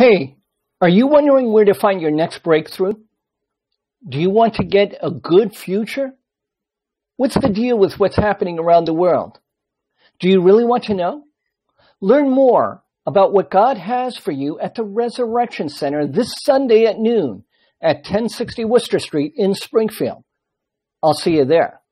Hey, are you wondering where to find your next breakthrough? Do you want to get a good future? What's the deal with what's happening around the world? Do you really want to know? Learn more about what God has for you at the Resurrection Center this Sunday at noon at 1060 Worcester Street in Springfield. I'll see you there.